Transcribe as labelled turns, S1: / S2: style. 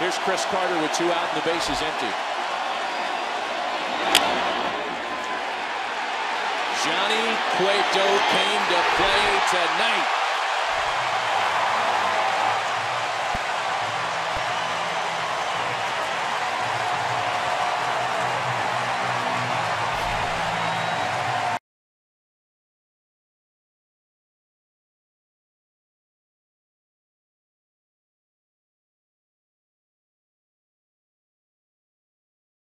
S1: Here's Chris Carter with two out and the bases empty. Johnny Cueto came to play tonight.